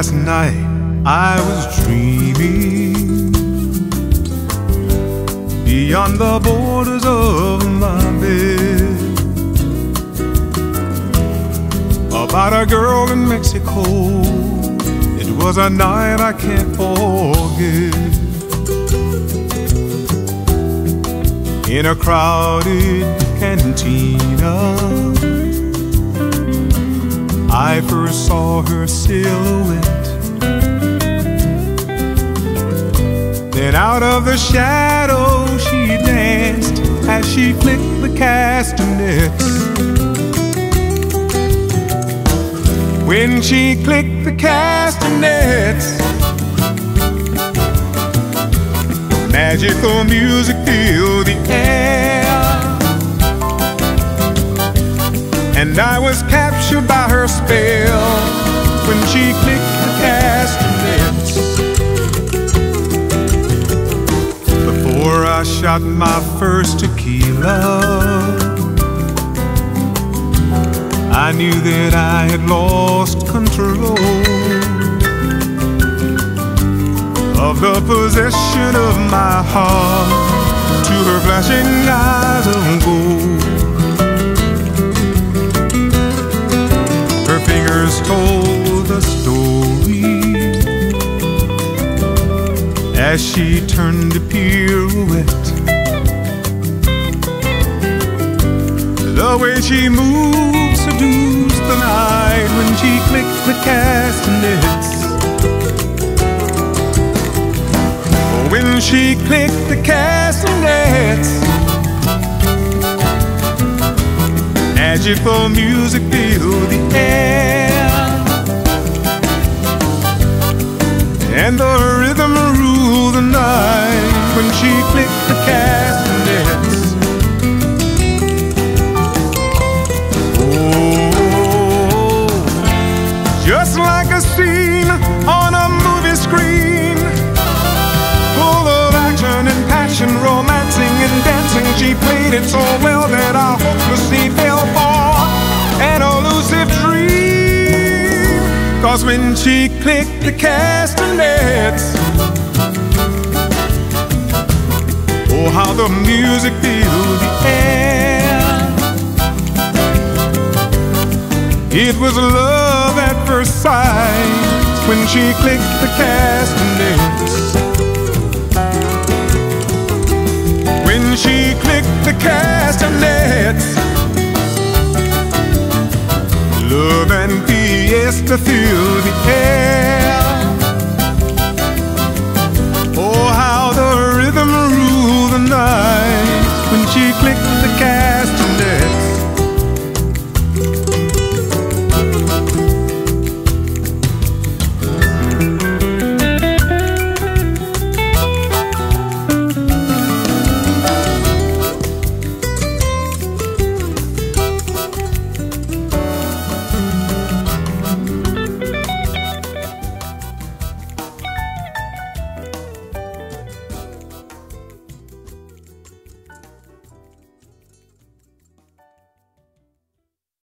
Last night I was dreaming beyond the borders of my bed about a girl in Mexico. It was a night I can't forget. In a crowded cantina, first saw her silhouette. Then out of the shadow she danced as she flicked the castanets. When she clicked the castanets, magical music filled the air. And I was captured by her spell when she clicked the castanets. Before I shot my first tequila, I knew that I had lost control of the possession of my heart to her flashing eyes of gold. As she turned a pirouette. The way she moved seduced the night when she clicked the castanets. When she clicked the castanets, magical music filled the air, and the rhythm ruled the night when she clicked the castanets. Oh, just like a scene on a movie screen full of action and passion, romancing and dancing. She played it so well that I hopelessly fell Cause when she clicked the castanets, oh, how the music filled the air. It was love at first sight when she clicked the castanets. Love and fiesta filled the air.